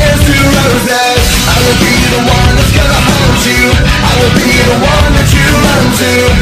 tears to roses. I will be the one that's gonna hold you. I will be the one that you run to.